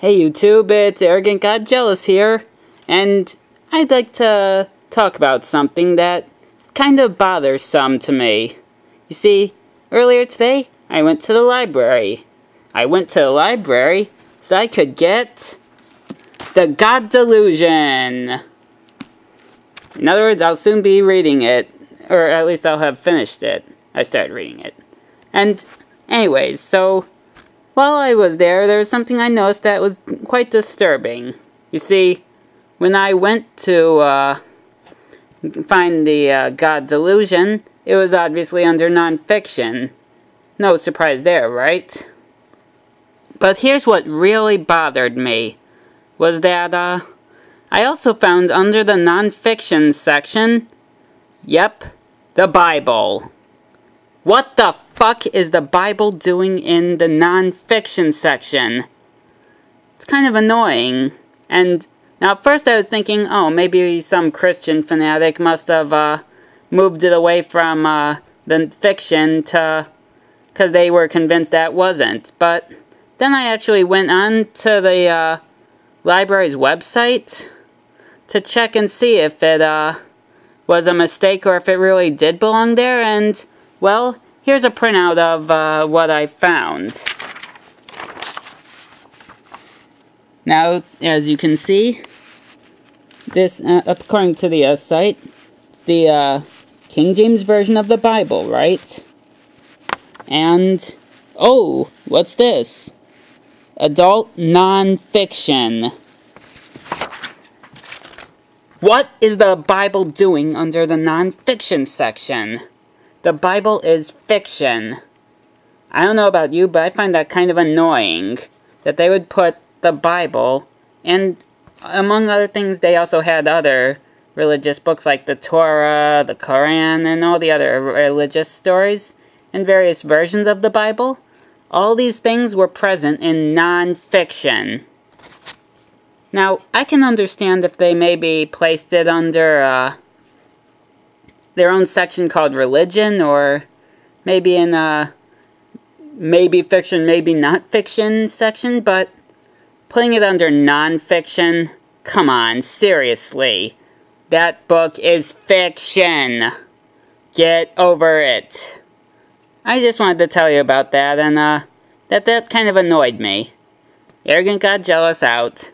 Hey YouTube, it's Arrogant God Jealous here, and I'd like to talk about something that kind of bothersome to me. You see, earlier today, I went to the library. I went to the library so I could get The God Delusion. In other words, I'll soon be reading it, or at least I'll have finished it. I started reading it. And anyways, so while I was there, there was something I noticed that was quite disturbing. You see, when I went to uh, find the uh, God Delusion, it was obviously under nonfiction. No surprise there, right? But here's what really bothered me, was that, uh, I also found under the nonfiction section, yep, the Bible. What the fuck is the Bible doing in the non-fiction section? It's kind of annoying. And now at first I was thinking, oh, maybe some Christian fanatic must have uh, moved it away from uh, the fiction to... because they were convinced that wasn't. But then I actually went on to the uh, library's website to check and see if it uh, was a mistake or if it really did belong there, and well, here's a printout of uh, what I found. Now, as you can see, this, uh, according to the uh, site, it's the uh, King James Version of the Bible, right? And, oh, what's this? Adult non-fiction. What is the Bible doing under the non-fiction section? The Bible is fiction. I don't know about you, but I find that kind of annoying that they would put the Bible, and among other things, they also had other religious books like the Torah, the Quran, and all the other religious stories and various versions of the Bible. All these things were present in non-fiction. Now, I can understand if they maybe placed it under, uh, their own section called religion or maybe in a maybe fiction, maybe not fiction section, but putting it under non-fiction, come on, seriously. That book is fiction. Get over it. I just wanted to tell you about that, and uh, that that kind of annoyed me. Arrogant God Jealous out.